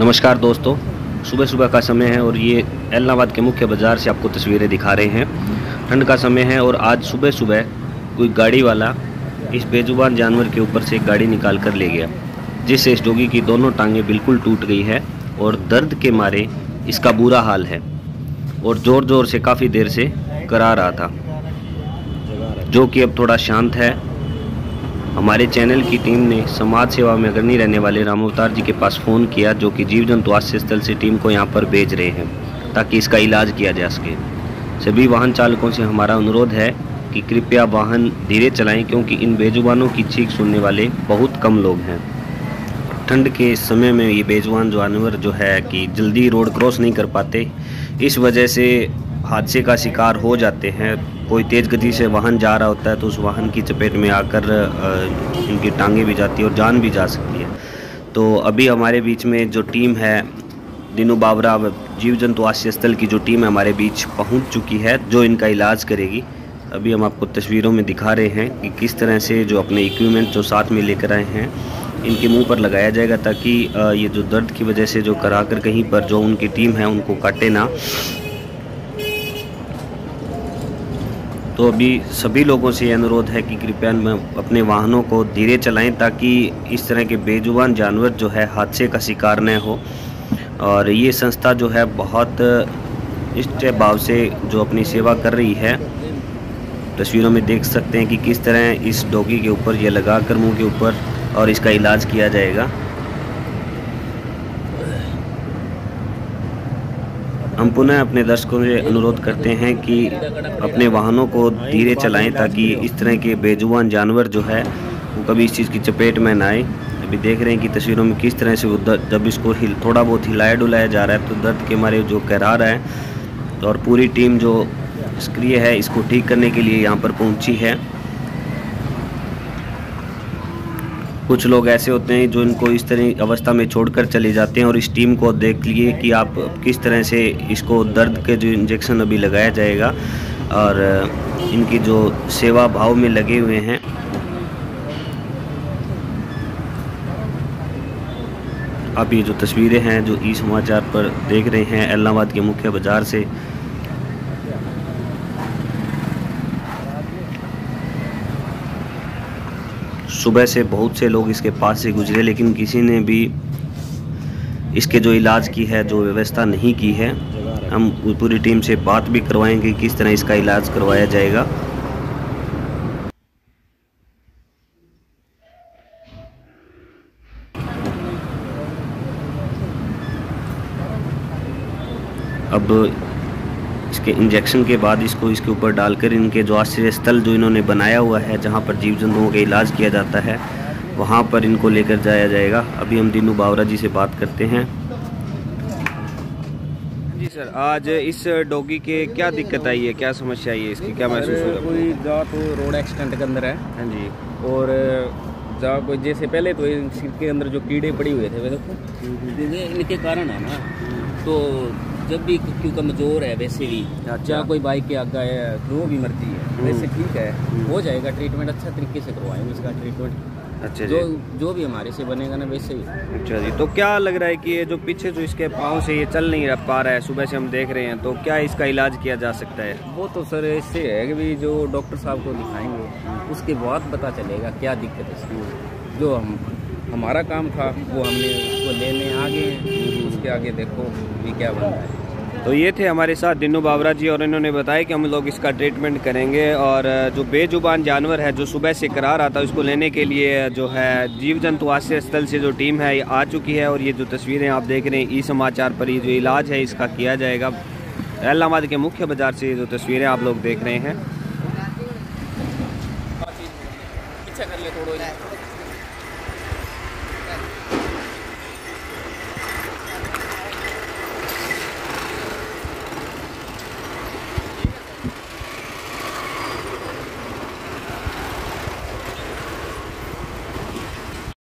नमस्कार दोस्तों। सुबह सुबह का समय है और ये एलनाबाद के मुख्य बाज़ार से आपको तस्वीरें दिखा रहे हैं। ठंड का समय है और आज सुबह सुबह कोई गाड़ी वाला इस बेजुबान जानवर के ऊपर से गाड़ी निकाल कर ले गया, जिससे इस डोगी की दोनों टांगें बिल्कुल टूट गई है और दर्द के मारे इसका बुरा हाल है और ज़ोर ज़ोर से काफ़ी देर से करा रहा था, जो कि अब थोड़ा शांत है हमारे चैनल की टीम ने समाज सेवा में अग्रणी रहने वाले राम अवतार जी के पास फ़ोन किया, जो कि जीव जंतु आश्रय स्थल से टीम को यहाँ पर भेज रहे हैं, ताकि इसका इलाज किया जा सके। सभी वाहन चालकों से हमारा अनुरोध है कि कृपया वाहन धीरे चलाएँ, क्योंकि इन बेजुबानों की चीख सुनने वाले बहुत कम लोग हैं। ठंड के समय में ये बेजुबान जानवर जो है कि जल्दी रोड क्रॉस नहीं कर पाते, इस वजह से हादसे का शिकार हो जाते हैं। कोई तेज़ गति से वाहन जा रहा होता है तो उस वाहन की चपेट में आकर इनकी टांगें भी जाती है और जान भी जा सकती है। तो अभी हमारे बीच में जो टीम है, दिनू बाबरा जीव जंतु आश्रय स्थल की जो टीम है हमारे बीच पहुँच चुकी है, जो इनका इलाज करेगी। अभी हम आपको तस्वीरों में दिखा रहे हैं कि किस तरह से जो अपने इक्विपमेंट जो साथ में लेकर आए हैं, इनके मुँह पर लगाया जाएगा ताकि ये जो दर्द की वजह से जो करा कर कहीं पर जो उनकी टीम है, उनको काटे ना। तो अभी सभी लोगों से अनुरोध है कि कृपया अपने वाहनों को धीरे चलाएँ ताकि इस तरह के बेजुबान जानवर जो है हादसे का शिकार न हो। और ये संस्था जो है बहुत इष्ट भाव से जो अपनी सेवा कर रही है, तस्वीरों में देख सकते हैं कि किस तरह इस डोगी के ऊपर ये लगा कर मुँह के ऊपर और इसका इलाज किया जाएगा। हम पुनः अपने दर्शकों से अनुरोध करते हैं कि अपने वाहनों को धीरे चलाएँ ताकि इस तरह के बेजुबान जानवर जो है, वो कभी इस चीज़ की चपेट में ना आए। अभी देख रहे हैं कि तस्वीरों में किस तरह से वो जब इसको हिल, थोड़ा बहुत हिलाया डुलाया जा रहा है तो दर्द के मारे जो करा रहा है और पूरी टीम जो सक्रिय है, इसको ठीक करने के लिए यहाँ पर पहुँची है। कुछ लोग ऐसे होते हैं जो इनको इस तरह अवस्था में छोड़कर चले जाते हैं और इस टीम को देख लिए कि आप किस तरह से इसको दर्द के जो इंजेक्शन अभी लगाया जाएगा और इनकी जो सेवा भाव में लगे हुए हैं। आप ये जो तस्वीरें हैं जो ई समाचार पर देख रहे हैं इलाहाबाद के मुख्य बाज़ार से सुबह से बहुत से लोग इसके पास से गुजरे, लेकिन किसी ने भी इसके जो इलाज की है, जो व्यवस्था नहीं की है, हम पूरी टीम से बात भी करवाएँगे किस तरह इसका इलाज करवाया जाएगा। अब इसके इंजेक्शन के बाद इसको इसके ऊपर डालकर इनके जो आश्रय स्थल जो इन्होंने बनाया हुआ है जहाँ पर जीव जंतुओं का इलाज किया जाता है वहाँ पर इनको लेकर जाया जाएगा। अभी हम दीनू बावरा जी से बात करते हैं। जी सर आज इस डॉगी के क्या दिक्कत आई है? क्या समस्या आई है इसकी? क्या महसूस हो रहा है? कोई तो रोड एक्सीडेंट के अंदर है। हाँ जी। और जा कोई जैसे पहले तो इसके अंदर जो कीड़े पड़े हुए थे वे देखो इनके कारण है ना। तो जब भी क्यों कमज़ोर है वैसे भी अच्छा। कोई बाइक के आगे है वो भी मरती है वैसे ठीक है हो जाएगा ट्रीटमेंट अच्छा तरीके से करवाएँगे इसका ट्रीटमेंट अच्छा जो। जो भी हमारे से बनेगा ना वैसे ही। अच्छा जी तो क्या लग रहा है कि ये जो पीछे जो इसके पाँव से ये चल नहीं रह पा रहा है सुबह से हम देख रहे हैं तो क्या इसका इलाज किया जा सकता है? वो तो सर इससे है कि भी जो डॉक्टर साहब को दिखाएँगे उसके बाद पता चलेगा क्या दिक्कत है इसकी जो हम हमारा काम था वो हमने उसको लेने आ गए उसके आगे देखो ये क्या बनता है। तो ये थे हमारे साथ दिनू बावरा जी और इन्होंने बताया कि हम लोग इसका ट्रीटमेंट करेंगे और जो बेजुबान जानवर है जो सुबह से करा रहा था उसको लेने के लिए जो है जीव जंतु आश्रय स्थल से जो टीम है ये आ चुकी है और ये जो तस्वीरें आप देख रहे हैं ई समाचार पर ये जो इलाज है इसका किया जाएगा। इलाहाबाद के मुख्य बाज़ार से जो तस्वीरें आप लोग देख रहे हैं।